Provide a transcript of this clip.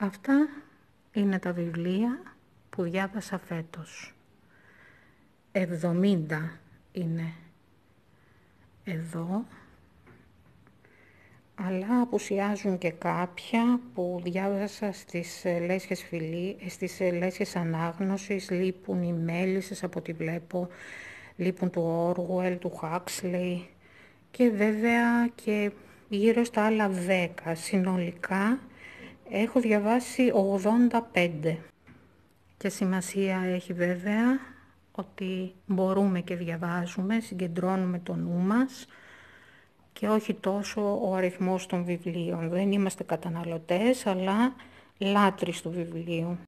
Αυτά είναι τα βιβλία που διάβασα φέτος. 70 είναι εδώ, αλλά απουσιάζουν και κάποια που διάβασα στις λέσχες, φιλί, στις λέσχες ανάγνωσης, λείπουν οι μέλισσες από ό,τι βλέπω, λείπουν του Όργουελ, του Χάξλεϊ και βέβαια και γύρω στα άλλα 10 συνολικά Έχω διαβάσει 85 και σημασία έχει βέβαια ότι μπορούμε και διαβάζουμε, συγκεντρώνουμε το νου μας και όχι τόσο ο αριθμός των βιβλίων. Δεν είμαστε καταναλωτές, αλλά λάτρεις του βιβλίου.